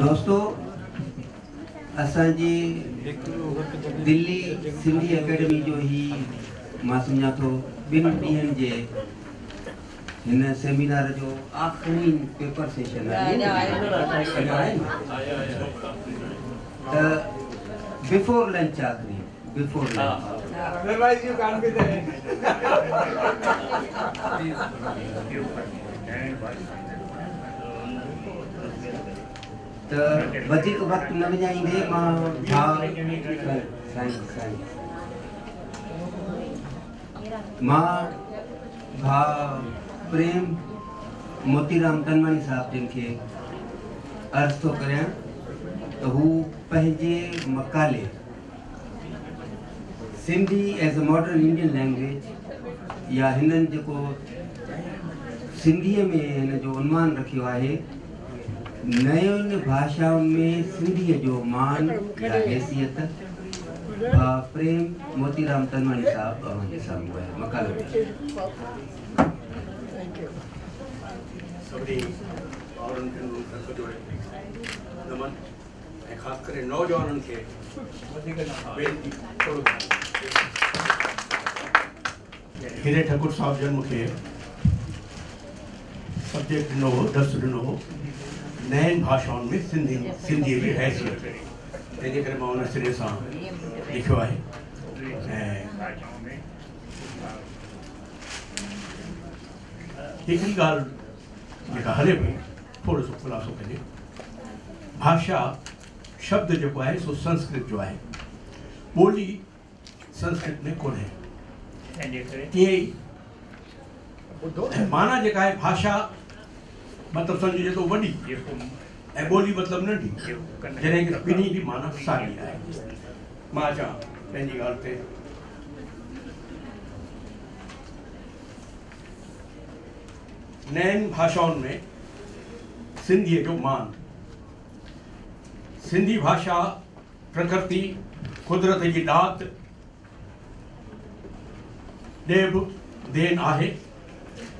दोस्तों असांजी दिल्ली सिंधी अकेडमी जो ही माँ सम्झां थो ॿिनि ॾींहंनि जे हिन सेमिनार जो आख़िरी पेपर सेशन आहे? त बिफोर लंच आख़िरी बिफोर लंच त वधीक वक़्तु भाउ प्रेम, मोतीराम तनवाणी साहब जिन अर्ज़ु त हू पंहिंजे Macaulay. Sindhi as a modern Indian language या हिननि में जो उनवान रखियो आहे नयुनि भाषाउनि में सिंधीअ जो मान या हैसियत। भाउ प्रेम मोतीराम तनवाणी साहिबु अव्हांजे साम्हूं आहे मकाले में। सभिनी भाउरनि खे तरफ़ जो नमन। ऐं ख़ासि करे वेनती थोरो हिरे ठाकुर साहब जन मूंखे सब्जेक्ट ॾिनो हो ॾिनो हो। नयनि भाषाउनि में सिंधी सिंधीअ जी हैसियत तंहिंजे करे माँ हुन सिरे सां लिखियो आहे ऐं हिकिड़ी ॻाल्हि जेका हले पई थोरो सो ख़ुलासो कजे भाषा शब्द जेको आहे सो संस्कृत जो आहे ॿोली संस्कृत में कोन्हे तीअं ई माना जेका आहे भाषा मतिलबु थो वॾी ऐं ॿोली मतिलबु नंढी जॾहिं की ॿिन्ही जी माना साॻी आहे माँ अचां पंहिंजी ॻाल्हि ते नयनि भाषाउनि में सिंधीअ जो मान। सिंधी भाषा प्रकृति कुदरत जी दात। ॾेब देन आहे।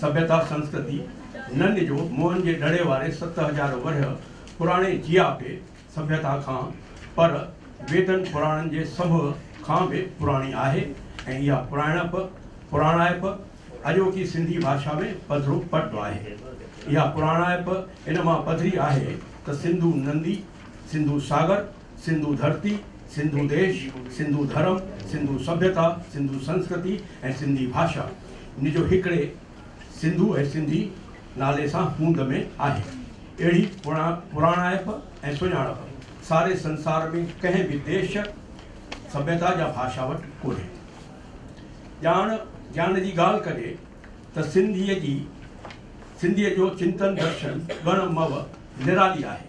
सभ्यता, संस्कृति न निजो मोहन जे दड़े वारे सत हज़ार वर्ष पुराणे जियापे सभ्यता खां। पर वेदनि पुराणनि जे सभ खां बि पुराणी आहे। ऐं इहा पुराणप पुराणाइप अॼोकी सिंधी भाषा में पधिरो पटु आहे। इहा पुराणाइप इन पधरी आहे त सिंधु नंदी, सिंधु सागर, सिंधु धरती, सिंधु देश, सिंधु धर्म, सिंधु सभ्यता, सिंधु संस्कृति ऐं सिंधी भाषा। निजो हिकिड़े सिंधु ऐं सिंधी नाले सां हूंद में आहे। अहिड़ी पुरा पुराणाइप ऐं सारे संसार में कंहिं बि देश सभ्यता या भाषा वटि कोन्हे। ॼाण ज्ञान जी ॻाल्हि कजे त सिंधीअ जी जो चिंतन, दर्शन गण मव निराली आहे।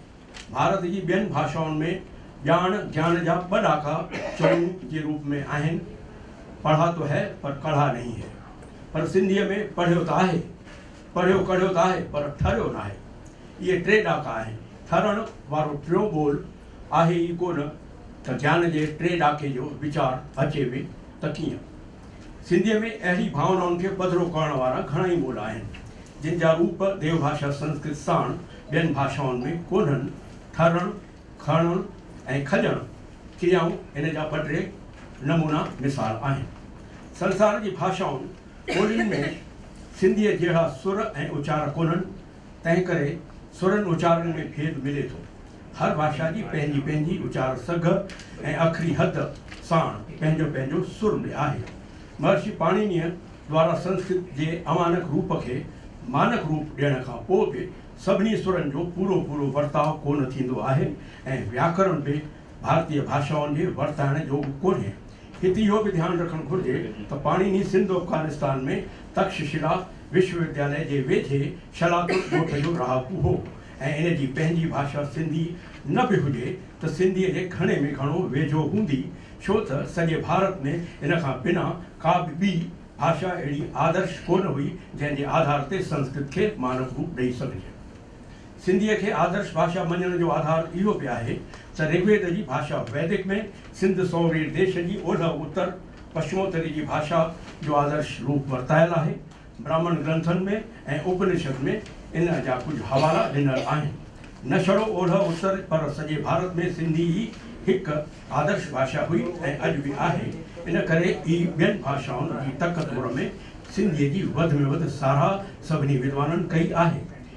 भारत जी ॿियनि भाषाउनि में ॼाण ज्ञान जा ॿ ॾाका चौं जे रूप में आहिनि। पढ़ा तो है, पर कढ़ा नहीं है। पर सिंधीअ में पढ़ियो त आहे पढ़ियो कढ़ियो त आहे पर ठरियो न आहे इहे टे ॾाका आहिनि ठरण वारो टियों ॿोल आहे ई कोन, त ज्ञान जे टे ॾाके जो वीचार अचे वे त कीअं? सिंधीअ में अहिड़ी भावनाउनि खे पधिरो करण वारा घणा ई ॿोल आहिनि, जिन जा रूप, देवभाषा, संस्कृत, साण ॿियनि भाषाउनि में कोन्हनि। ठरणु, खणणु ऐं खॼणु क्रियाऊं इन जा ॿ टे नमूना मिसाल आहिनि। संसार जी भाषाउनि ॿोलियुनि में सिंधीअ जहिड़ा सुर ऐं उचार कोन्हनि, तंहिं करे में भेद मिले थो। हर भाषा जी पंहिंजी पंहिंजी उचार सघ ऐं अखरी हद साण पंहिंजो सुर में आहे। महर्षि पाणिनीअ द्वारा संस्कृत जे अमानक रूप खे मानक रूप ॾियण खां पोइ बि सभिनी सुरनि जो पूरो पूरो वर्ताव ऐं व्याकरण बि भारतीय भाषाउनि जे वर्ताइण जो कोन्हे। हिते इहो ध्यानु रखणु घुरिजे त पाणिनी सिंध अफ़गानिस्तान में तक्षशिला विश्वविद्यालय जे वेझे शलातुत ॻोठ जो रहाकू हो। ऐं इन जी पंहिंजी भाषा सिंधी न बि हुजे, त सिंधीअ जे घणे में घणो वेझो हूंदी। छो त सॼे भारत में इन खां बिना का बि भाषा अहिड़ी आदर्श कोन हुई जंहिंजे आधार ते संस्कृत खे मानक रूप ॾेई सघिजे। सिंधीअ खे आदर्श भाषा मञण जो आधार बि आहे, त ऋग्वेद जी भाषा वैदिक में, सिंध सौवीर देश जी ओलह उत्तर, पश्चिमोत्तरी जी भाषा जो आदर्श रूप वर्तायल आहे। ब्राह्मण ग्रंथनि में ऐं उपनिषद में इन जा कुझु हवाला आहिनि। न छड़ो ओलह उत्तर, पर सॼे भारत में सिंधी ई हिकु आदर्श भाषा हुई अॼु बि आहे। इन करे ई ॿियनि भाषाउनि में सिंधीअ जी वधि में वधि साराह सभिनी कई आहे।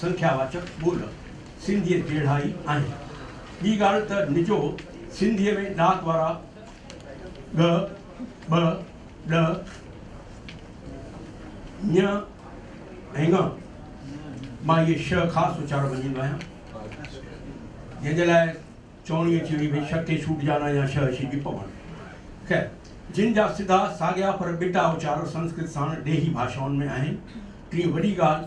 संख्यावाचक ॿोल सिंधीअ जहिड़ा ई आहिनि ॿी ॻाल्हि त निजो सिंधीअ में ॾात वारा ॻ ॿ ॾ ञ ऐं ङ माँ इहे छह ख़ासि उचार मञींदो आहियाँ जंहिंजे लाइ चवणी अची वई भई छह टे छूट जाना या छह छिॼी पवनि ख़ैर, जिन जा सिधा साॻिया पर ॿिटा उचार संस्कृत साण ॾेही भाषाउनि में आहिनि। टी वॾी ॻाल्हि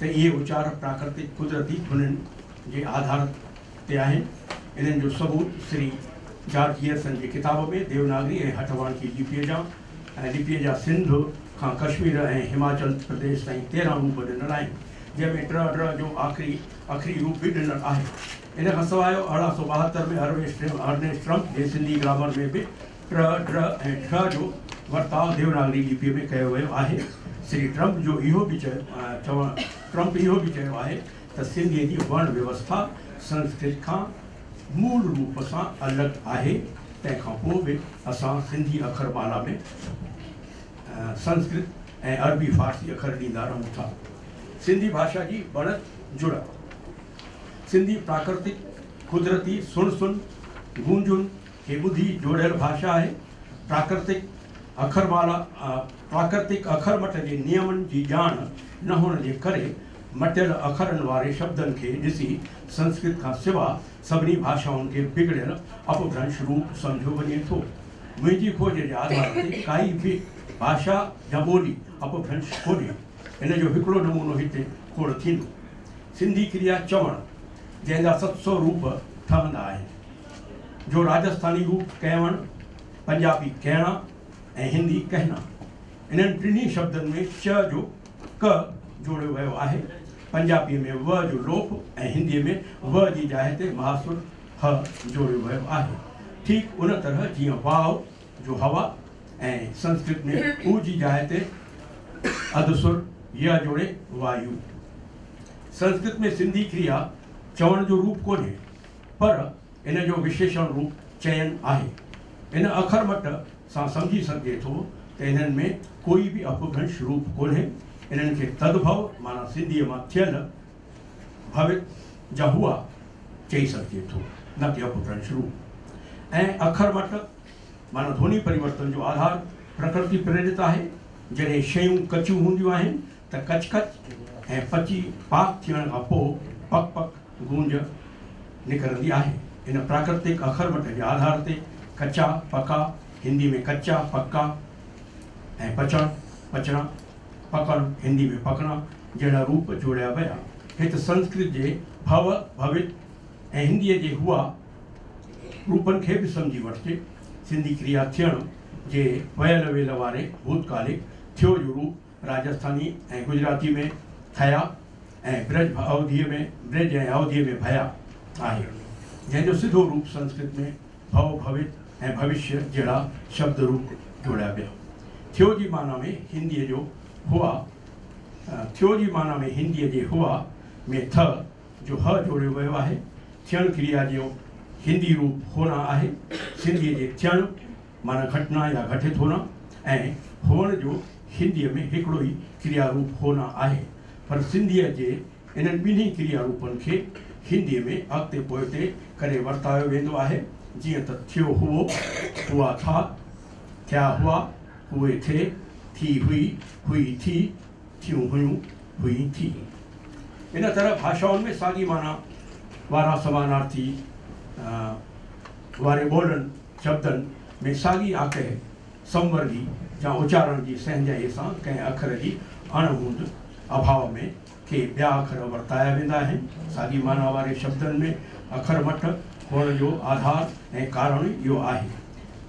त इहे उचार प्राकृतिक कुदरती धुननि जे आधार ते जो सबूत श्री जॉर्ज गियरसन जी किताब में देवनागरी ऐं हठवाणकी लिपीअ जा ऐं लिपीअ जा सिंध खां कश्मीर ऐं हिमाचल प्रदेश ताईं तेरहं रूप ॾिनल आहिनि जंहिंमें ट जो आख़िरी आख़िरी रूप बि ॾिनल आहे। इन खां अरिड़हं सौ ॿाहतरि में अरवेस्ट अर्नेस्ट ट्रंप जे सिंधी ग्रामर में बि ट ड्र ऐं जो वर्ताव देवनागरी लिपीअ में कयो वियो आहे। श्री ट्रंप जो चयो अ, चवण ट्रंप इहो बि चयो आहे त सिंधीअ वर्ण व्यवस्था संस्कृत खां मूल रूप सां अलॻि आहे। तंहिंखां पोइ बि असां सिंधी अखरमाला में संस्कृत ऐं अरबी फारसी अखर ॾींदा रहूँ था। सिंधी भाषा जी बढ़त जुड़त सिंधी प्राकृतिक कुदरती सुण सुण गूंजुनि खे ॿुधी जोड़ियल भाषा आहे। प्राकृतिक अखरमाला अ, प्राकृतिक अखरमट जे नियमनि जी ॼाण न हुअण जे करे मटियल अखरनि वारे शब्दनि खे ॾिसी संस्कृत खां सवाइ सभिनी भाषाउनि खे बिगड़ियल अपभ्रंश रूप सम्झो वञे थो मुंहिंजी खोज जे आधार ते काई बि भाषा या ॿोली अपभ्रंश कोन्हे हिन जो हिकिड़ो नमूनो हिते खोड़ थींदो। सिंधी क्रिया चवणु जंहिंजा सत सौ रूप ठहंदा आहिनि जो राजस्थानी रूप कयवण पंजाबी कहणा ऐं हिंदी कहना इन्हनि टिनी शब्दनि में च जो क जोड़ियो वियो आहे। पंजाबी में व जो लोप ऐं हिंदीअ में व जी जाइ ते महासुर ह जोड़ियो वियो आहे। ठीक उन तरह जीअं वाव जो हवा ऐं संस्कृत में ऊ जी जाइ ते अधसुर, य जोड़े वायु। संस्कृत में सिंधी क्रिया चवण जो रूप कोन्हे, पर इन जो विशेषण रूप चयन आहे। इन अखर मट सां सम्झी सघिजे त इन्हनि में कोई बि अपभ्रंश रूप कोन्हे। इन्हनि खे तदभव माना सिंधीअ माँ थियल भवित जा हुआ चई सघिजे थो न कि अपभ्रंश रूप ऐं अखर मट माना ध्वनि परिवर्तन जो आधार प्रकृति प्रेरित आहे। जॾहिं शयूं कचियूं हूंदियूं आहिनि, त कच कच ऐं पची पाक थियण खां पोइ पक पक गूंज निकिरंदी आहे। इन प्राकृतिक अखर मट जे आधार ते कचा, पका, हिंदी में कच्चा पक्का ऐं पचण, पचणा। पकड़, हिंदी में पकड़ा जहिड़ा रूप जोड़िया विया हिते संस्कृत जे भव, भवित, ऐं हिंदीअ हुआ रूपनि खे बि सम्झी वठिजे। सिंधी क्रिया थियण जे वयल वेल वारे भूतकालिक थियो जो रूप राजस्थानी ऐं गुजराती में थया ऐं ब्रज अवधीअ में, ब्रज ऐं अवधीअ में भया आहे। जंहिंजो सिधो रूप संस्कृत में भव, भवित भविष्य जहिड़ा शब्द रूप जोड़िया विया थियो जी माना में हिंदीअ जो हुआ। थियो जी माना में हिंदी जे हुआ, में थ, जो ह जोड़ियो वियो आहे थियण क्रिया जो हिंदी रूप होना आहे सिंधीअ जे थियण माना घटना या घटित होना, ऐं हुअण जो हिंदीअ में हिकिड़ो ई क्रिया रूप होना आहे। पर सिंधीअ जे इन्हनि ॿिन्ही क्रिया रूपनि खे हिंदीअ में अॻिते पोइते करे वरतायो वेंदो आहे। जीअं त थियो हुओ, हुआ था, थिया हुआ हुए थे थी हुई हुई थी इन तरह भाषाउनि में साॻी माना वारा समानार्थी वारे ॿोलनि शब्दनि में साॻी आकह संवर्गी या उचारण जी सहजाईअ सां कंहिं अखर जी अणहूंद अभाव में के ॿिया अखर वरताया वेंदा आहिनि साॻी माना वारे शब्दनि में अखर मट हुअण जो आधार ऐं कारण इहो आहे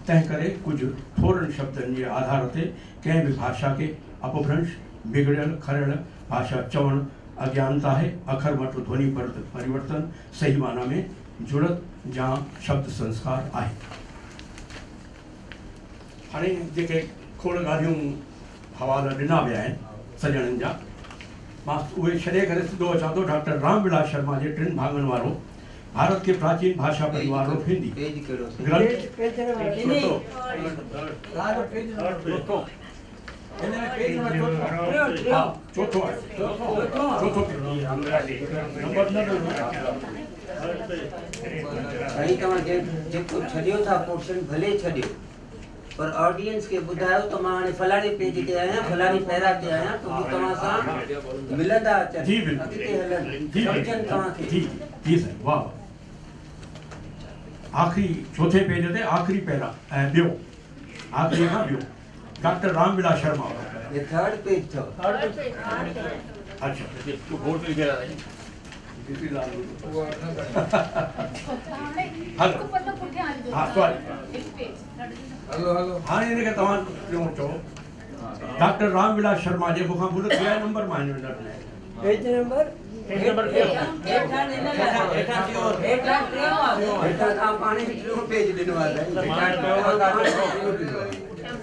तंहिं करे कुझु थोरनि शब्दनि जे आधार ते कंहिं बि भाषा खे अपभ्रंश बिगड़ियल खरियल भाषा चवणु अज्ञानता आहे अखर मट ध्वनि पर परिवर्तन, सही माना में जुड़त या शब्द संस्कार आहे। हाणे जेके खोड़ ॻाल्हियूं हवाला ॾिना विया आहिनि सॼणनि जा, माँ उहे छॾे करे सिधो अचां थो, डॉक्टर रामविलास शर्मा जे टिनि भाङनि वारो भारत के प्राचीन भाषा परिवार ऑफ़ हिंदी हा, चोथों आहे चोथों नंबर साईं तव्हां जे जेको छॾियो था पोर्शन भले छॾियो पर ऑडियंस खे ॿुधायो त माँ हाणे फलाणे पेज ते आहियाँ फलाणी पैरा ते आहियाँ त उहो तव्हां सां मिलंदा अचनि जी बिल्कुलु। अॻिते हलनि जी सम्झनि तव्हांखे जी जी साईं वाह। आख़िरी चौथे पेज ते आख़िरी पैरा ऐं ॿियो आख़िरी खां ॿियो डॉक्टर रामविलास शर्मा। हे थर्ड पेज अथव अच्छा। हिकु पनो पुठियाँ हलिजो। हा। हिकु पेज। Hello hello. हाणे हिनखे तव्हां टियों चओ डॉक्टर रामविलास शर्मा जे मूंखां भुल कया नंबर माँ हिन वटि एक नंबर पानी भेज देने वाला है।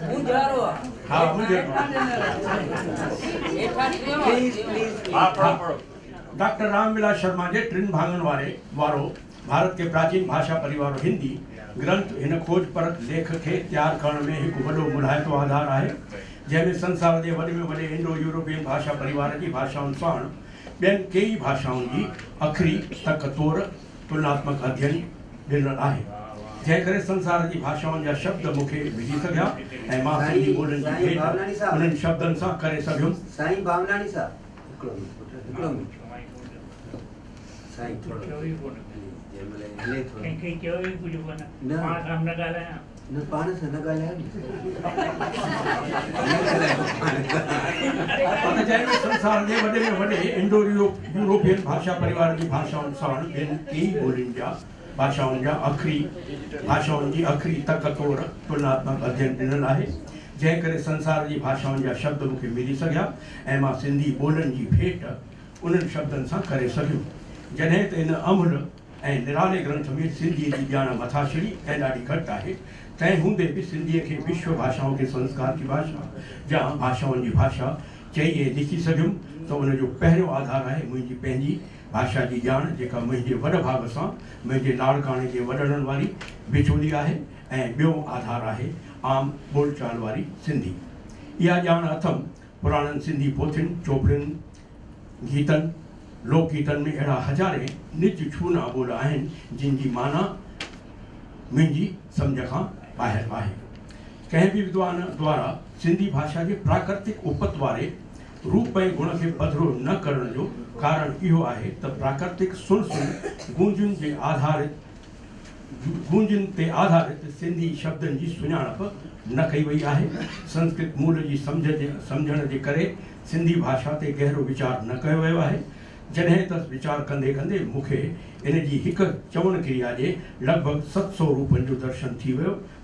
हूँ। जा रहा हाँ। हूँ जा रहा प्लीज़ प्लीज़ आप पढ़ो डॉक्टर रामविलास शर्मा जे ट्रिन भागन वाले वारो भारत के प्राचीन भाषा परिवार हिंदी ग्रंथ इन खोज परत लेख के तैयार करण में एक वॾो मुलाहितो आधार है जैमें संसार के वे में वे इंडो यूरोपियन भाषा परिवार की भाषाओं पर बेन कई भाषाओं की अखरी तकतोर तुलनात्मक अध्ययन ॾिनल आहे। जंहिं करे संसार की भाषाओं जा शब्द मूंखे मिली सघिया माँ जी करे साईं न यूरोपियन भाषा परिवार जी भाषाउनि ॿियनि कई ॿोलियुनि जा भाषाउनि जा अखरी भाषाउनि जी अखरी तक तौर तुलनात्मक अध्ययन ॾिनल आहे जंहिं करे संसार जी भाषाउनि जा शब्द मूंखे मिली सघिया ऐं माँ सिंधी ॿोलियुनि जी भेट उन्हनि शब्दनि सां करे सघियुमि जॾहिं त इन अमल ऐं निराले ग्रंथ में सिंधीअ जी ॼाण मथाछड़ी ऐं घटि आहे तंहिं हूंदे बि सिंधीअ खे विश्व भाषाउनि के संस्कार की भाषा या भाषाउनि जी भाषा चई लिखी सघियुमि, त उनजो पहिरियों आधार आहे मुंहिंजी पंहिंजी भाषा जी ॼाण, जेका मुंहिंजे वॾ भाग सां, मुंहिंजे लाड़काणे जे वॾड़नि वारी विचोली आहे, ऐं आधार आहे आम ॿोलचाल वारी सिंधी। इहा ॼाण अथमि पुराणनि सिंधी पोथियुनि, चोपड़ियुनि, गीतनि, लोकगीतनि में अहिड़ा हज़ारे निज छूना ॿोल आहिनि, जिन जी माना मुंहिंजी सम्झ खां ॿाहिरि आहे कंहिं बि विद्वान द्वारा, सिंधी भाषा जे प्राकृतिक उपत वारे रूप ऐं गुण खे पधिरो न करण जो कारण इहो आहे, त प्राकृतिक सुर सुर गूंजुनि जे आधारित, गूंजुनि ते आधारित सिंधी शब्दनि जी सुञाणप न कई वई आहे। संस्कृत मूल जी सम्झ जे, सम्झण जे करे सिंधी भाषा ते गहरो वीचार न कयो वियो आहे। जॾहिं त वीचार कंदे कंदे मूंखे इन जी हिकु चवण क्रिया जे लॻभॻि सत सौ रूपनि जो दर्शन थी वियो।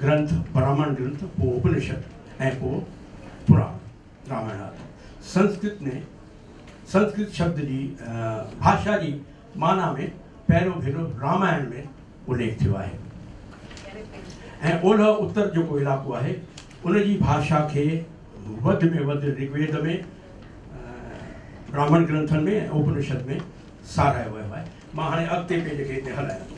ग्रंथ, ब्राह्मण ग्रंथ को उपनिषद ऐं पोइ पुराण, रामायण। संस्कृत में संस्कृत शब्द जी भाषा जी माना में पहिरियों भेरो रामायण में उल्लेख थियो आहे ऐं ओलह उत्तर जेको इलाइक़ो आहे उन जी भाषा खे वधि में वधि, ऋग्वेद में ब्राह्मण ग्रंथनि में ऐं उपनिषद में सारायो वियो आहे माँ हाणे अॻिते पेज खे हिते हलायां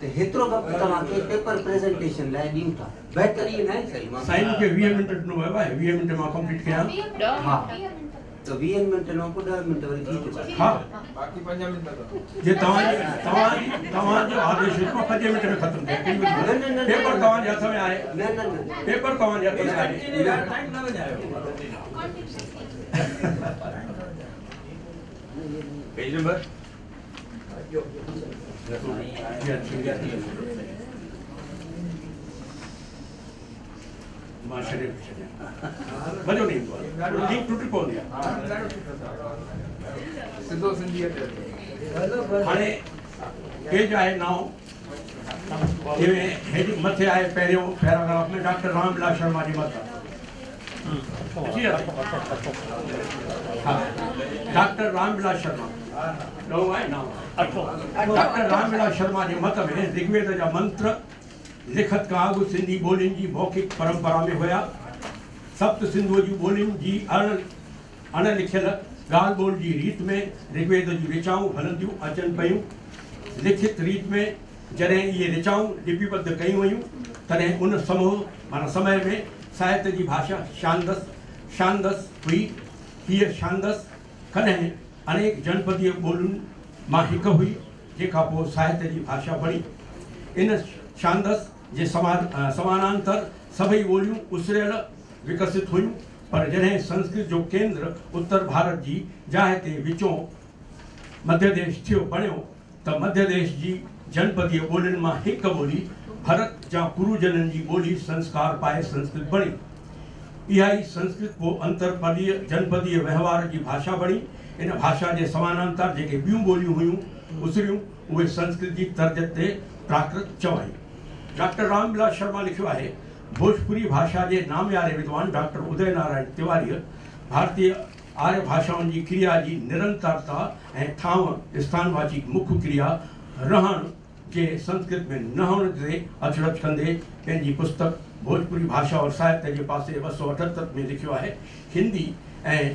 त हेतिरो वक़्तु तव्हांखे पेपर प्रेज़ेंटेशन लाइ ॾियूं था बहितर इहे न आहे माँ साईं मूंखे वीह मिंट ॾिनो वियो आहे वीह मिंट माँ कंप्लीट कयां। हा। त वीहनि मिंटनि खां पोइ ॾह मिंट वरी थी चुका हा। बाक़ी पंज मिंट। जे तव्हांजी तव्हांजी तव्हांजो आदेश माँ पंजे मिंट में ख़तमु न, न, न, न। पेपर तव्हांजे हथ में आहे न न न पेपर तव्हांजे हथ में आहे पेज नंबर? माँ छॾे छॾियाँ मज़ो न ईंदो आहे लीक टुटी पवंदी आहे सिधो सिंधीअ हाणे आहे नओं जंहिंमें हेॾी मथे आहे पहिरियों पैराग्राफ में डॉक्टर रामविलास शर्मा जी? हा डॉक्टर रामविलास शर्मा नओं आहे नओं डॉक्टर रामविलास शर्मा जे मत में ऋग्वेद जा मंत्र लिखत खां अॻु सिंधी ॿोलियुनि जी मौखिक परंपरा में हुया सप्त सिंधुअ जी ॿोलियुनि जी अण अणलिखियल ॻाल्हि ॿोल जी रीत में ऋग्वेद जूं ऋचाऊं हलंदियूं अचनि पयूं लिखित रीत में जॾहिं इहे ऋचाऊं लिपिबद्ध कयूं वयूं तॾहिं उन समूह माना समय में साहित्य जी भाषा शांदस शांदस हुई हीअ शांदस कॾहिं अनेक जनपदीय ॿोलियुनि माँ हिकु हुई जेका साहित्य जी भाषा बणी इन शांदस जे समान समानांतर सभई ॿोलियूं उसरियल विकसित हुयूं पर जॾहिं संस्कृत जो केंद्र उत्तर भारत जी जाइ विचों मध्य देश थियो बणियो त मध्य देश जी जनपदीय ॿोलियुनि माँ हिकु ॿोली भरत जा गुरुजननि जी ॿोली संस्कार पाए संस्कृत इहा ई संस्कृत पोइ अंतरपदीय जनपदीय वहिंवार जी भाषा बणी इन भाषा जे समानांतर जेके ॿियूं ॿोलियूं हुयूं उसरियूं उहे संस्कृत जी तर्ज ते प्राकृत चवायूं डॉक्टर रामविलास शर्मा लिखियो आहे भोजपुरी भाषा जे नामयारे विद्वान डॉक्टर उदय नारायण तिवारीअ भारतीय आर्य भाषाउनि जी क्रिया जी निरंतरता ऐं थांव स्थानवाची मुख्य क्रिया रहण जे संस्कृत में न हुअण ते अचरज कंदे पुस्तक भोजपुरी भाषा और साहित्य जे पासे ॿ सौ अठहतरि में लिखियो आहे हिंदी ऐं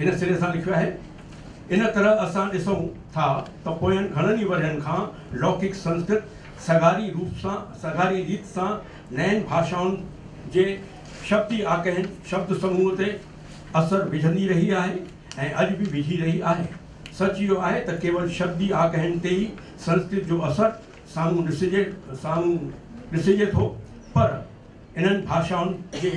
इन सिरे सां लिखियो आहे। इन तरह असां था त पोयनि घणनि ई खां लौकिक संस्कृत, सगारी रूप सां, सगारी रीत सां, नयनि भाषाउनि जे शब्दी आकहन शब्द समूह ते असर विझंदी रही आहे ऐं अॼु बि विझी रही आहे। सच इहो आहे त केवल शब्दी आकहन ते ई संस्कृत जो असर साम्हूं ॾिसिजे साम्हूं ॾिसिजे पर इन्हनि भाषाउनि जे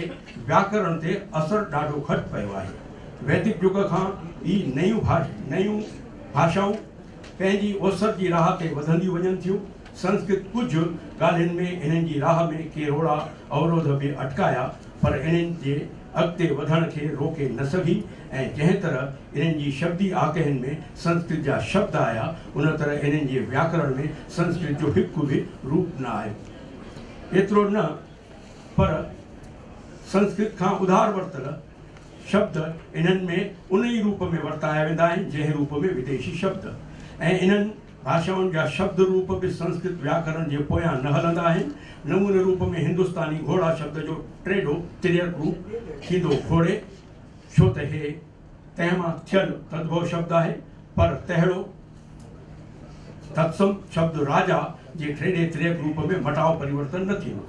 व्याकरण ते असरु ॾाढो घटि पियो आहे। वैदिक युग खां ही नयूं भाषा नयूं भाषाऊं पंहिंजी ओसर जी राह ते वधंदियूं वञनि थियूं। संस्कृत कुझु ॻाल्हियुनि में जी राह में केरोड़ा अवरोध बि अटकाया, पर अॻिते वधण खे रोके न सघी ऐं जंहिं तरह जी शब्दी आकहन में संस्कृत जा शब्द आया, उन तरह जे व्याकरण में संस्कृत जो हिकु बि रूप न आयो एतिरो न, पर संस्कृत खां उधार वरितल शब्द इन्हनि में उन ई रूप में वरताया वेंदा आहिनि, जंहिं रूप में विदेशी शब्द। ऐं इन्हनि भाषाउनि जा शब्द रूप बि संस्कृत व्याकरण जे पोयां न हलंदा आहिनि। नमूने रूप में हिंदुस्तानी घोड़ा शब्द जो टेडो तिरियर रूप थींदो घोड़े। छो त हे तंहिं माँ थियल तद्भव शब्द आहे, पर तहिड़ो तत्सम शब्द राजा जे टेडे तिरियर रूप में मटाव परिवर्तन न थींदो।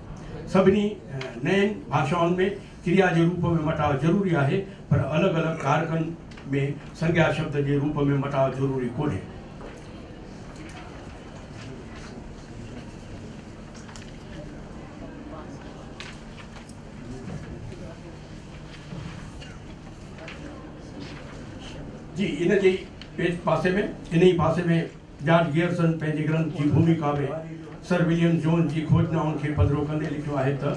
सभिनी नयनि भाषाउनि में क्रिया जे रूप में मटाव ज़रूरी आहे, पर अलॻि अलॻि कारकनि में, संज्ञा शब्द जे रूप में मटाव ज़रूरी कोन्हे। जी इन पेज पासे में इन ई पासे में जॉर्ज गियरसन पंहिंजे ग्रंथ जी भूमिका में सर विलियम जोन जी खोजनाउनि खे पधिरो कंदे लिखियो आहे त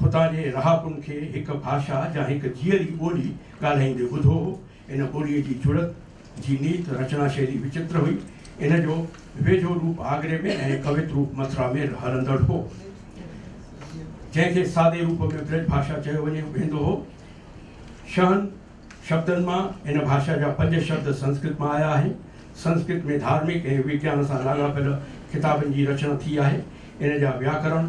ख़ुदा जे रहाकुनि खे हिकु भाषा या हिकु जीअरी ॿोली ॻाल्हाईंदे हो इन ॿोलीअ जी जुड़त जी नीत रचना शैली विचित्र हुई। इन जो वेझो रूप आगरे में कवित रूप मथुरा में हलंदड़ हो। जंहिंखे सादे रूप में ब्रज भाषा वेंदो हो। शहन शब्दनि माँ इन भाषा जा पंज शब्द संस्कृत माँ आया आहिनि। संस्कृत में धार्मिक विज्ञान सां लाॻापियल किताबनि जी रचना थी आहे। इन जा व्याकरण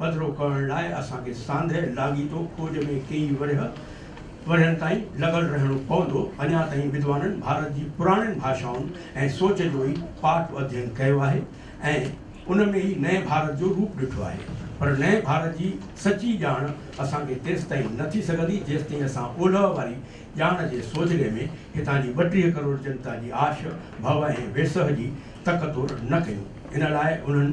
पधिरो करण लाइ असांखे सांधे लाॻीतो खोज में कई वरह, वरहनि ताईं लॻल रहणो पवंदो। अञा ताईं विद्वाननि भारत जी पुराणनि भाषाउनि ऐं सोच जो ई पाठ अध्ययन कयो आहे ऐं उन में ई नए भारत जो रूप ॾिठो आहे। पर नए भारत जी सची ॼाण असांखे तेसि ताईं न थी सघंदी जेसि ताईं असां ओलह वारी ॼाण जे सोजरे में हितां जी ॿटीह करोड़ जनता जी आश, भव ऐं वेसह जी तकतोड़ न कयूं। इन लाइ उन्हनि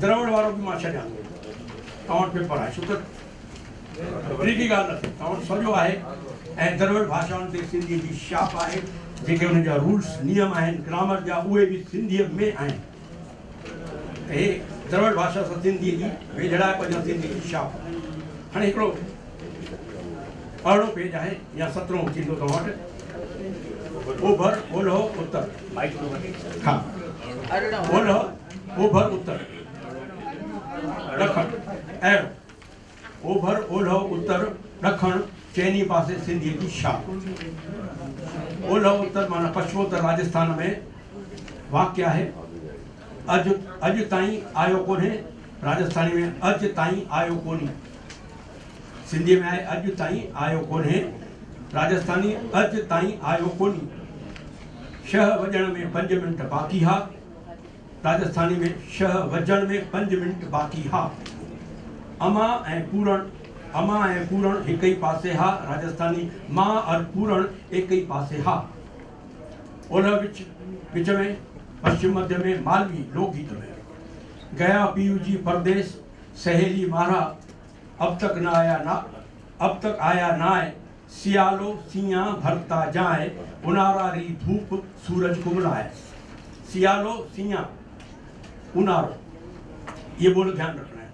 द्रवण वारो बि माँ छॾियाँ थो तव्हां वटि पेपर आहे छो त ॿी ॻाल्हि न थिए तव्हां वटि सॼो आहे? ऐं द्रविड़ भाषाउनि ते सिंधीअ जी छाप आहे जेके हुन जा रूल्स, नियम आहिनि ग्रामर जा उहे बि सिंधीअ में त हे द्रविड़ भाषा सां सिंधीअ जी वेझड़ाइप या सिंधीअ जी छाप हाणे हिकिड़ो अरिड़ो पेज आहे, या सत्रहों थींदो तव्हां वटि ओभर ओलहो उत्तर। हा। ओलह ओभर उत्तर। ॾखण अहिड़ो ओभर ओलह उत्तर। ॾखण चइनी पासे सिंधीअ जी छाप ओलह उत्तर माना पश्चिमोत्तर राजस्थान में वाक्य है? अॼु अॼु ताईं आयो कोन्हे राजस्थानी में अॼु ताईं आयो कोन्हे सिंधीअ में आहे अॼु ताईं आयो कोन्हे राजस्थानी अॼु ताईं आयो कोन्हे छह वॼण में पंज मिंट बाक़ी हा। राजस्थानी में छह वॼण में पंज मिंट बाक़ी हा। अमा ऐं पूरण, अमा ऐं पूरण हिक ई पासे हा। राजस्थानी माँ और पूरण एक ही पासे हा। ओलह विच विच में, पश्चिम मध्य में मालवी लोकगीत में। गया पीयू जी परदेश सहेली मारा, अब तक न आया ना, अब तक आया ना है सियालो सिया भरता जाए, उनारा री धूप सूरज कुमलाए सियालो सिया, उनारो। ये बोल ध्यान रखना है।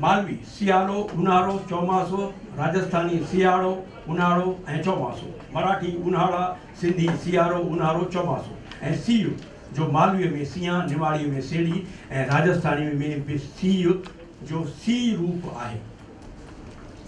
मालवी, सियालो उन्हारो चौमासो, राजस्थानी सियाड़ो उन्हारो ऐं चौमासो। मराठी, उन्हाड़ा, सिंधी सियारो उन्हारो चौमासो। ऐं सीउ जो मालवीअ में सिया, निवाड़ीअ में सेड़ी, ऐं राजस्थानी में सीउ जो सी रूप आहे।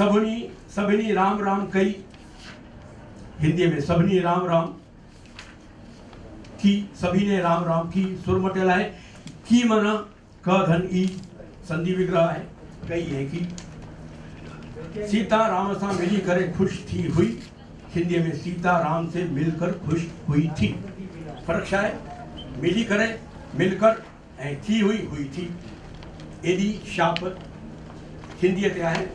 सभिनी सभिनी राम राम कई। हिंदीअ में सभिनी राम राम की सभी ने राम राम की सुर मटियल है। की माना क धन ई, संधि विग्रह आहे कई है की। सीता राम सां मिली करे खुश थी हुई। हिंदीअ में सीता राम से मिलकर खुश हुई थी। फ़र्क़ु आहे मिली करे, मिलकर थी हुई हुई थी। एॾी छाप हिंदीअ ते आहे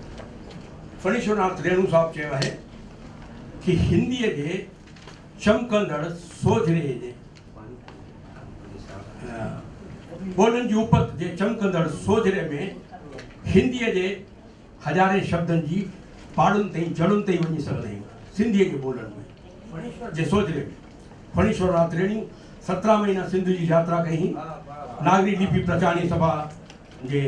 रेणु साहब चयो आहे कि हिंदीअ जे चमकंदड़ सोझरे जे ॿोलियुनि जी उपत जे चमकंदड़ सोझरे में हिंदीअ जे हज़ारे शब्दनि जी पाड़ुनि ताईं, जड़ुनि ताईं वञी सघंदा आहियूं सिंधीअ जे ॿोलनि में। जे सोझरे में। फणीश्वरनाथ रेणियूं सत्रहं महीना सिंध जी यात्रा कई नागरी लिपि प्रचारणी सभा जे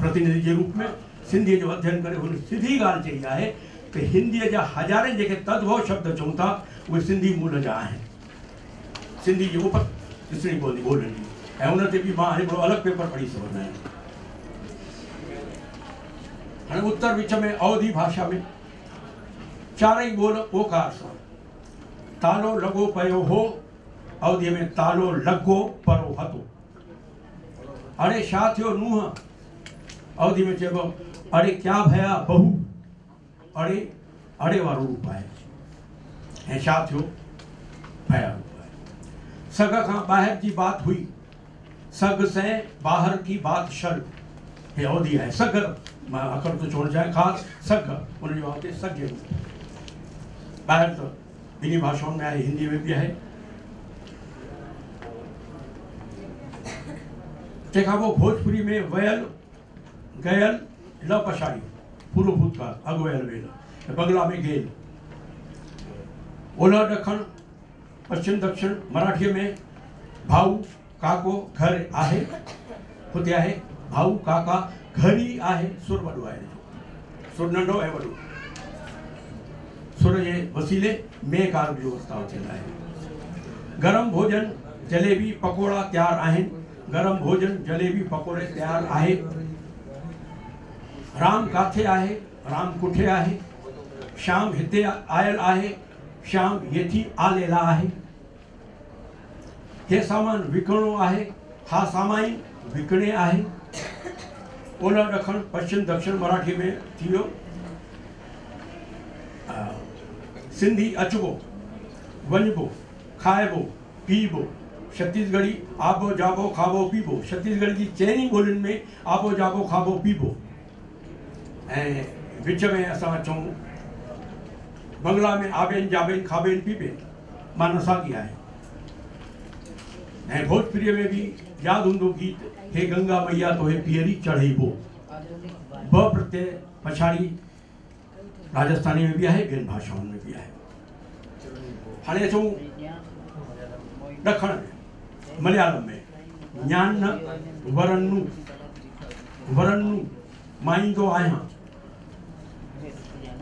प्रतिनिधि जे रूप में। सिंधीअ जो अध्ययन करे हुन सिधी ॻाल्हि चई आहे त हिंदीअ जा हज़ारे जेके तद्भव शब्द चऊं था, उहे सिंधी मूल जा आहिनि। सिंधी जी उपत ॾिसणी पवंदी ॿोलनि जी। ऐं हुन ते बि माँ हिकिड़ो अलॻि पेपर पढ़ी सघंदा आहियाँ। हाणे उत्तर विच में अवधी भाषा में चारई ॿोल ओकार सां, तालो लॻो पियो हो, अवधीअ में तालो लॻो परो हथो अड़े छा थियो? नुंहुं। अवधि में चइबो अड़े क्या भया, बहू। अड़े अड़े वारो रूप है ऐं थियो भया आहे सग खां ॿाहिरि जी बात हुई। सग से ॿाहिरि की बात शर हे अवधि आहे सग। अखर थो चवणु चाहियाँ ख़ासि सग। उनजो हुते सग ॿाहिरि त ॿिन्ही भाषाउनि में आहे हिंदी में बि आहे तंहिंखां पोइ भोजपुरी में वयल, गयल ल पछाड़ी पूरो भूतकाल अॻु वेल बंगला में गेल ओलह ॾखण पश्चिम दक्षिण मराठीअ में भाऊ काको घर आहे हुते आहे भाऊ काका घर आहे सुर वॾो आहे सुर नंढो ऐं वॾो सुर जे वसीले में कार जो वर्ताव थियल आहे गरम भोजन जलेबी पकोड़ा तयारु आहिनि गरम भोजन जलेबी पकोड़े तयारु आहे राम काथे आहे, राम कुठे आहे? श्याम हिते आयल आहे, श्याम येथी आलेला आहे. हे सामान विकिणो आहे, हा सामान विकिणे आहे. ओलह ॾखण पश्चिम दक्षिण मराठी में थी वियो सिंधी अचबो, वञिबो, खाइबो, पीबो, छत्तीसगढ़ी आबो जाबो खाबो, पीबो। छत्तीसगढ़ जी चइनी ॿोलियुनि में आबो जाबो खाबो, पीबो। ऐं विच में असां चऊं, बंगला में आबेन जाबेन खाबेन पीबेन माना साॻी आहे ऐं भोजपुरीअ में बि यादि हूंदो गीत, हे गंगा मैया तो तोहे पीअरी चढ़ेबो ब। प्रत्यय पछाड़ी राजस्थानी में बि आहे, ॿियनि भाषाउनि में बि आहे। हाणे अचूं ॾखण में, मलयालम में, ज्ञान वरन्नु वरन्नु माँ ईंदो आहियाँ।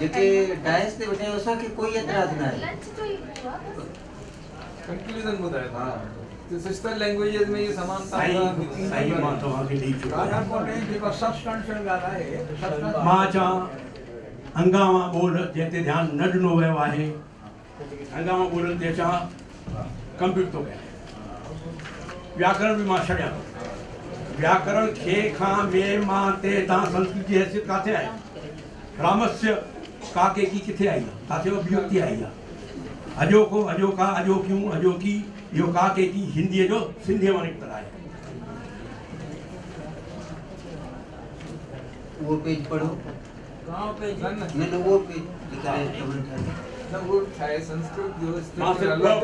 जेके डायस ते वेठा आहियूं असांखे कोई एतिराज़ न ही। कंक्लूजन ॿुधायो था। तो सिस्टर लैंग्वेजेस में ये समानता साईं साईं माँ तव्हांखे ॾेई चुको गाना आहियाँ कोन्हे जेको सबस्टेंशियल ॻाल्हि आहे substantial- माँ चवां हंगामा ॿोल जंहिं ते ध्यानु न ॾिनो वियो आहे हंगामा ॿोलनि ते अचां कंप्यूटर थो कयां व्याकरण बि माँ छॾियाँ व्याकरण खे खां में माँ ते तव्हां संस्कृत जी हैसियत किथे आहे रामस्य काके की किथे आई आहे किथे अभिव्यक्ति आई आहे अजोको अजोका अजोकियूं अजोकी इहो काके की हिंदीअ जो सिंधीअ माँ निकितल आहे उहो पेज पढ़ो। गाँव पे न न उहो पेज चवनि था न वो छाहे संस्कृत जो माँ अलॻि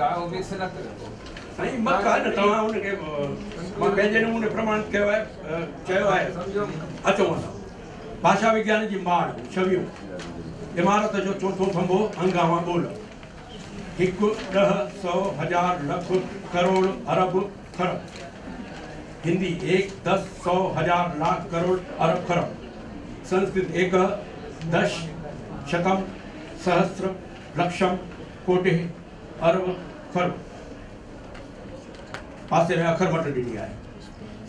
आहे उहो मिक्स न कयो साईं मत आहे न तव्हां हुनखे माँ पंहिंजे नमूने प्रमाणित कयो आहे चयो आहे अचो असां भाषा विज्ञान जी माड़ छवियूं। इमारत जो चोथों थंबो हंगामा ॿोल हिकु ॾह सौ, हज़ार, लख, करोड़, अरब, खरब। हिंदी एक, दस, सौ, हज़ार, लाख, करोड़, अरब, खरब। संस्कृत एक, दश, शतम सहस्र लक्षम, कोटि, अरब, खरब। पासे में अखर मट ॾिनी आहे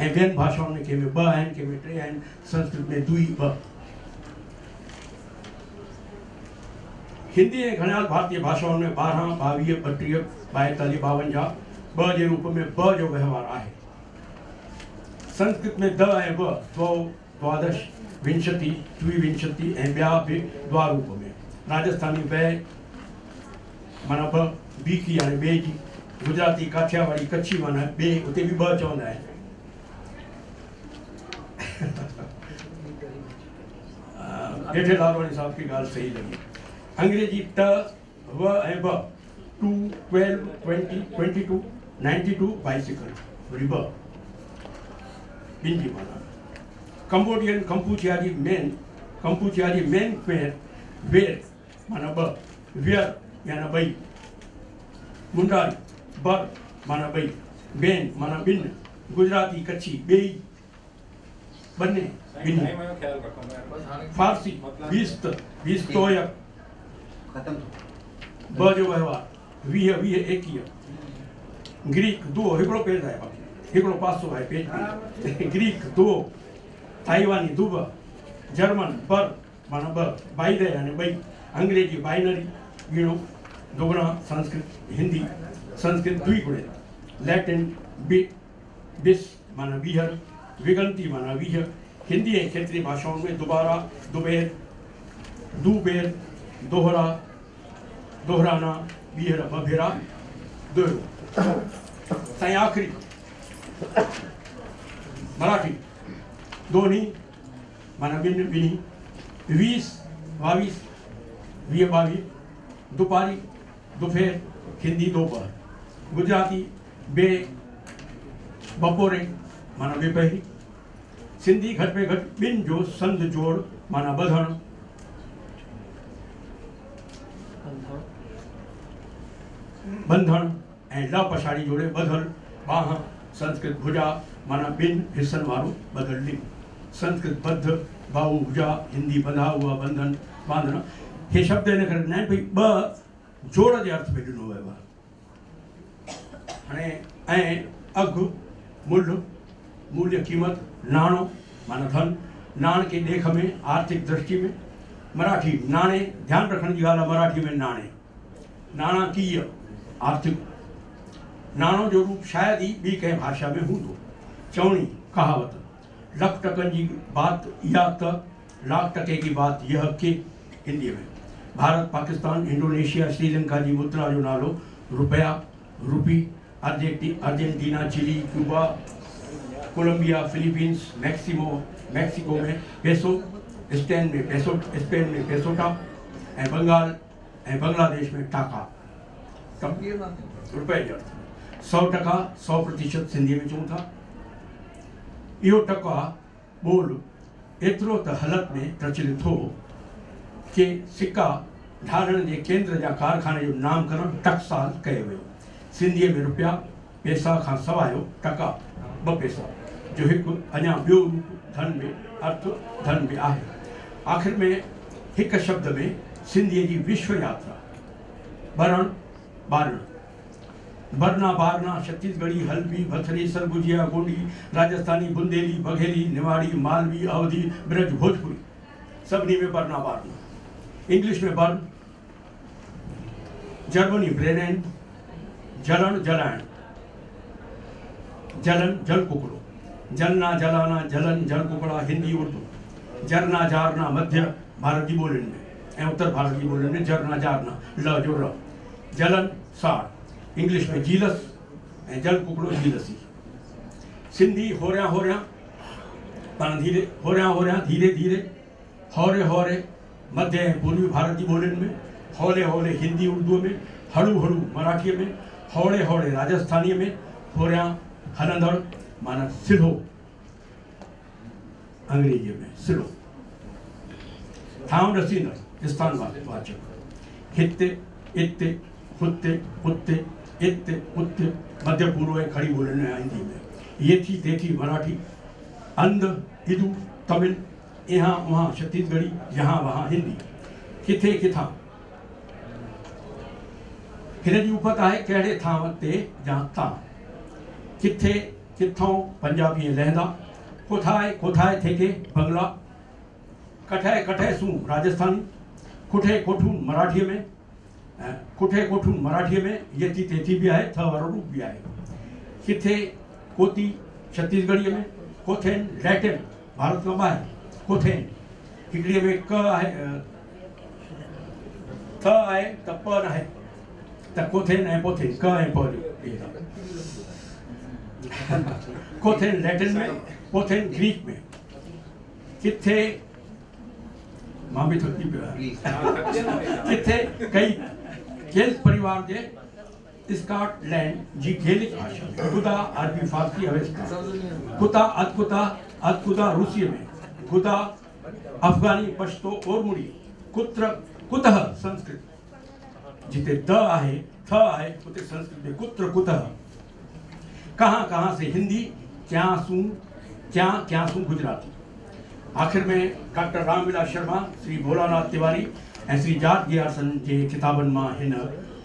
ऐं ॿियनि भाषाउनि में कंहिंमें ॿ आहिनि कंहिंमें टे आहिनि संस्कृत में दुई ॿ हिंदी ऐं घणियाल भारतीय भाषाउनि में ॿारहं ॿावीह ॿटीह ॿाएतालीह ॿावंजाह ॿ जे रूप में ॿ जो वहिंवार आहे. संस्कृत में द ऐं ॿ द्वौ, द्वादश, विंशति, द्विविंशति ऐं ॿिया बि द्वा रूप में. राजस्थानी बै माना ॿ ॿी की हाणे ॿिए जी गुजराती, काठियावाड़ी, कच्छी माना ॿिए उते बि ॿ चवंदा आहिनि जेठे लालवाणी साहब की ॻाल्हि सही लॻी अंग्रेज़ी ट व ऐं ब, two, twelve, twenty twenty two ninety two bicycle worry ॿ माना कंबोडियन कंपूचिया जी मेन कंपूचिया जी मेन क्वेर वेर, माना ॿ वियर माना ॿई मुंडारी, बर, माना ॿई बेन, माना ॿिनि गुजराती कच्छी ॿेई बने ॿिनी बस हाणे फारसी, बीस्त बीस्तोयक ख़तम ॿ जो वहिंवार वीह वीह एकवीह ग्रीक दुओ हिकिड़ो पेज आहे बाक़ी। हिकिड़ो पासो आहे पेज ग्रीक दुओ ताइवानी दुब, जर्मन पर, माना ॿ बाइड यानी ॿई अंग्रेज़ी बाइनरी ॻीणो दुगणा संस्कृत, हिंदी, संस्कृत द्विगुणे लैटिन विगंती माना वीह हिंदी ऐं क्षेत्रीय भाषाउनि में दुबारा दुबेर दुबेर दोहरा, दोहराना ॿीहर ॿ भेरा दोहिरो आख़िरी। मराठी। दोनी माना ॿिनि ॿिनी वीस ॿावीस वीह ॿावीह दुपारी, दोपहर, हिंदी, दोपहर। गुजराती बे बपोरे माना बेपहरी सिंधी घटि में घटि ॿिनि जो संध जोड़ माना ॿधणु बंधण। ऐं ल पछाड़ी जोड़े ॿधल बाह संस्कृत भुजा माना ॿिनि हिसनि वारो ॿधल लिंग। संस्कृत बद्ध बाहु भुजा हिंदी बंधा हुआ बंधन बांधण। हे शब्द इन करे ॾिना आहिनि भई ॿ जोड़ जे अर्थ में ॾिनो वियो आहे। हाणे ऐं अघु मुल्ह मूल्य क़ीमत नाणो माना धन नाण के ॾेख में आर्थिक दृष्टि में, मराठी नाणे ध्यान रखने की आहे मराठी में नाणे नाणाकीय आर्थिक। नाणो जो रूप शायद ही ॿी कंहिं भाषा में हूंदो चवणी कहावत, लख टकनि जी बात इहा त, लाख टके की बात यह के हिंदीअ में। भारत, पाकिस्तान, इंडोनेशिया, श्रीलंका जी मुद्रा जो नालो रुपया, rupee, अर्जेंटी, Argentina, Chile, Cuba Colombia Philippines Maximo Mexico में पेसो स्पेन में पेसो स्पेन में पेसोटा ऐं बंगाल ऐं बांग्लादेश में टाका रुपए जे सौ टका सौ प्रतिशत सिंधीअ में चऊं था इहो टका ॿोल एतिरो त हलत में प्रचलित हो कि सिक्का ढालण जे केंद्र जा कारखाने जो नामकरण टकसाल कयो वियो सिंधीअ में रुपया पैसा खां सवाइ टका। पैसा जो हिकु अञा रूप धन में अर्थ धन में आहे। आख़िर में हिकु शब्द में सिंधीअ जी विश्व यात्रा। भरण ॿारण बरना, बारना, छत्तीसगढ़ी, हल्बी, भथरी, सरगुजिया, गोंडी, राजस्थानी, बुंदेली, बघेली, निवाड़ी, मालवी, अवधी, ब्रज, भोजपुरी। सभिनी में बरना, बारना। इंग्लिश में बर्न, जर्मनी, ब्रेनेन, जलन जलायण जलन, जल कुकड़ो। जलना जलाना, जलन, जल कुकड़ा, हिंदी उर्दू। जरना जारना, मध्य भारत की ॿोलियुनि में ऐं उत्तर भारत की ॿोलियुनि में जरना जारना, ल, जो र। जलन, साड़। इंग्लिश में जीलस, ऐं जल कुकड़ो जीलसी। सिंधी होरियाँ होरियाँ, पाण धीरे, होरियाँ होरियाँ, धीरे धीरे। हौरे हौरे, मध्य पूर्वी भारत जी ॿोलियुनि में, हौले हौले, हिंदी उर्दूअ में हड़ू हड़ू मराठीअ में हौले हौले राजस्थानीअ में, होरियाँ हलंदड़ माना सिधो अंग्रेजीअ में सिधो ठाम रसींदड़ स्थान वाचक। हिते इते हुते हुते इते उते मध्य पूर्व ऐं खड़ी में हिंदी में येथी तेथी मराठी। अंध हिंदू तमिल, यहाँ, वहाँ छत्तीसगढ़ी, यहाँ, वहाँ हिंदी। किथे, किथां? हिन जी उपत आहे कहिड़े थांव ते या तां किथे किथों पंजाबी लहंदा कोथाए कोथाए थे के बंगला। कठे कठे सूं राजस्थानी। कुठे कोठूं मराठीअ में। कुठे कोठूं मराठीअ में येथी तेथी बि आहे थ वारो रूप बि आहे। किथे कोती छत्तीसगढ़ीअ में कोथेन लैटिन भारत खां ॿाहिरि कोथेन हिकिड़ीअ में क अ, थ आहे त प न आहे। त कोथेन ऐं पोथेन क ऐं प कोथेन लैटिन में पोथेन ग्रीक में। किथे माँ बि थकी पियो किथे कई गेल्स परिवार जे स्कॉटलैंड जी गेलिक भाषा गुदा अरबी फारसी अवेस्टा कुता अदकुता अदकुदा रूसीअ में। गुदा अफगानी पश्तो ओरमुड़ी कुत्र, कुतः संस्कृत। जिते द आहे, थ आहे, उते संस्कृत में कुत्र कुतः। कहाँ कहाँ से हिंदी, क्या सूं क्या क्या सूं गुजराती। आखिर में डॉक्टर रामविलास शर्मा, श्री भोलानाथ तिवारी ऐं श्री जात गियासन जे किताबनि माँ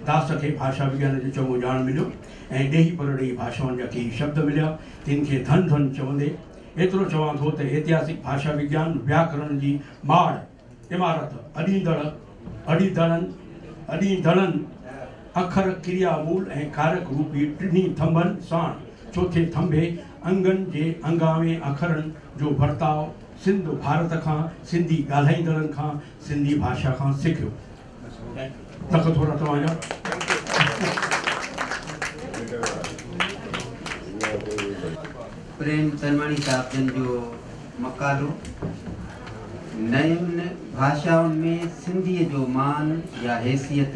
दास खे भाषा विज्ञान जो चङो ॼाण मिलियो ऐं ॾेही पर ॾेही भाषाउनि जा कई शब्द मिलिया, तिन धन धन चवंदे। एतिरो चवां त ऐतिहासिक भाषा विज्ञान व्याकरण जी माड़, इमारत अॾींदड़ अॾीदड़नि अॾीदड़नि अखर, क्रिया, मूल ऐं कारक रूपी टिनी थंभनि साण। चोथे थंभे, अंगनि जे अंगावे अखरनि जो बर्ताव सिंध भारत खां, सिंधी ॻाल्हाईंदड़नि खां, सिंधी भाषा खां सिखियो। तख थोरा तव्हांजा प्रेम तनवाणी साहब जन जो मकालो। नयुनि भाषाउनि में सिंधीअ जो मान या हैसियत।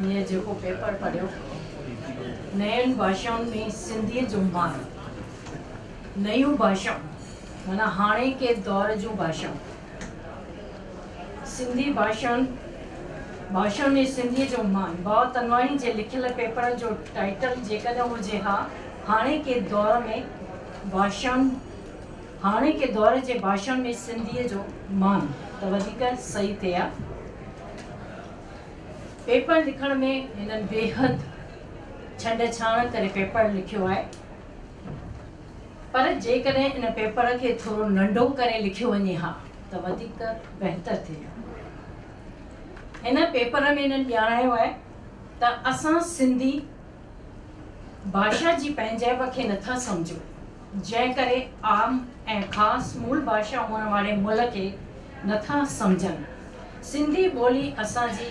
जेको पेपर पढ़ियो नयनि भाषाउनि में सिंधीअ जो मान नयूं भाषाऊं माना हाणे के दौर जूं भाषाऊं सिंधी भाषाउनि भाषा में सिंधीअ जो मान भाउ तनवाणी जे लिखियल पेपर जो टाइटल हुजे, हा, हाणे के दौर में भाषाउनि हाणे के दौर जे भाषाउनि में सिंधीअ जो मान त सही हा पेपर लिखण में हिननि बेहद छंड छाण करे पेपर लिखियो आहे। पर जेकॾहिं इन पेपर खे थोरो नंढो करे लिखियो वञे, हा, त वधीक बहितर थिए हिन पेपर में हिननि ॼाणायो आहे त असां सिंधी भाषा जी पंहिंजाइप खे नथा सम्झूं। जंहिं करे आम ऐं ख़ासि मूल भाषा हुअण वारे मुल्क खे नथा सम्झनि। सिंधी ॿोली असांजी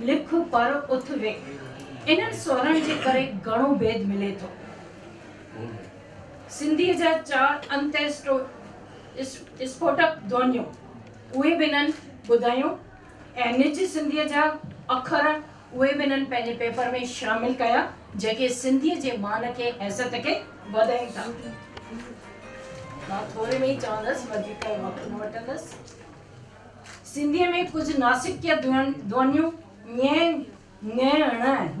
लिख पर उथ वे। इन्हनि स्वरनि जे करे घणो भेद मिले थो। सिंधीअ जा चारि अंत्यस्टो स्फोटक ध्वनियूं, उहे बि हिननि ॿुधायूं। ऐं निज सिंधीअ जा अखर, उहे बि हिननि पंहिंजे पेपर में शामिलु कया, जेके सिंधीअ जे मान खे, हैसियत खे वधाइनि था। माँ थोरे में ई चवंदसि, वधीक वक़्तु न वठंदसि। सिंधीअ में कुझु ध्वन, ध्वनियूं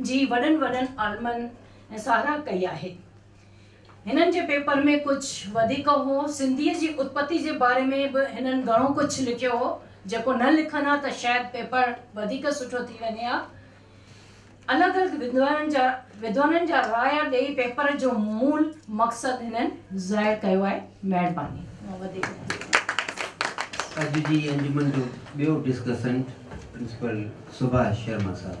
जी वॾनि वॾनि आलमनि ऐं साराह कई आहे हिननि जे पेपर में कुझु वधीक हो सिंधीअ जी उत्पत्ति जे बारे में बि हिननि घणो कुझु लिखियो हो। जेको न लिखनि हा त शायदि पेपर वधीक सुठो थी वञे हा अलॻि अलॻि विद्वाननि जा विद्वाननि जा राय ॾेई पेपर जो मूल मक़सदु हिननि ज़ाहिर कयो आहे महिरबानी। अॼु जी अंजुमन जो ॿियो डिस्कशन प्रिंसिपल सुभाष शर्मा साहब।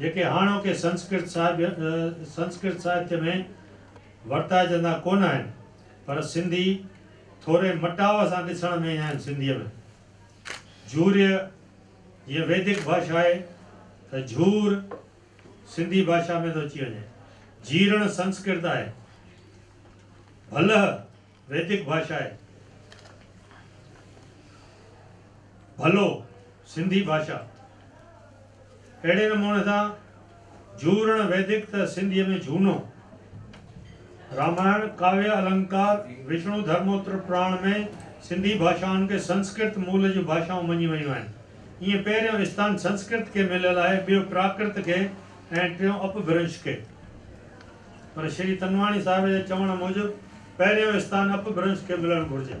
जेके हाणोके संस्कृत साहिब संस्कृत साहित्य में वर्ताइजंदा कोन आहिनि पर सिंधी थोरे मटाव सां ॾिसण में आहिनि सिंधीअ में झूर्य जीअं वैदिक भाषा आहे त झूर सिंधी भाषा में थो अची वञे जीर्ण संस्कृत आहे भलह वैदिक भाषा आहे भलो सिंधी भाषा अहिड़े नमूने सां झूरण वैदिक त में झूनो। रामायण, काव्य, अलंकार, विष्णु धर्मोत्तर पुराण में सिंधी भाषाउनि खे संस्कृत मूल जूं भाषाऊं मञी वयूं आहिनि। ईअं पहिरियों स्थान संस्कृत खे मिलियल आहे, ॿियो प्राकृत खे ऐं अपभ्रंश खे। पर श्री तनवाणी साहिब जे चवण मूजिबि, पहिरियों स्थान अपभ्रंश खे मिलणु घुरिजे।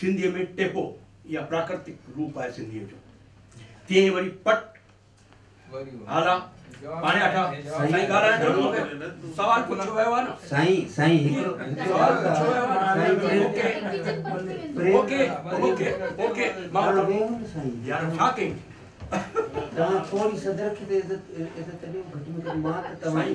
सिंधीअ में टेपो इहा प्राकृतिक रूप आहे सिंधीअ जो तीअं ई वरी पट हाला पाणी अठा साईं ॻाल्हाइण जो मूंखे सवाल पुछियो वियो आहे न साईं साईं हिकिड़ो सवाल पुछियो वियो आहे ओके ओके ओके ओके माँ साईं यार छा कई तव्हां थोरी सदर खे इज़त इज़त ॾियो घटि में घटि माँ त तव्हांजी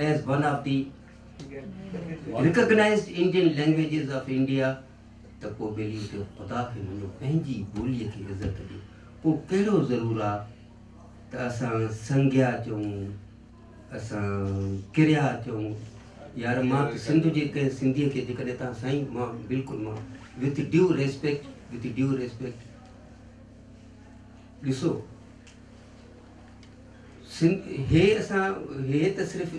as one of the recognised Indian languages of India त पोइ ॿेली उते ख़ुदा खे मञो पंहिंजी ॿोलीअ खे इज़त ॾियो पोइ कहिड़ो ज़रूरु आहे त असां संज्ञा चऊं असां किरिया चऊं। यार माँ त सिंध जे कंहिं सिंधीअ खे जेकॾहिं तव्हां साईं माँ बिल्कुलु माँ with due respect with due respect ॾिसो सिंध हे असां हे त सिर्फ़ु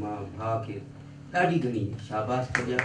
माँ भाउ खे ॾाढी घणी शाबाश कजां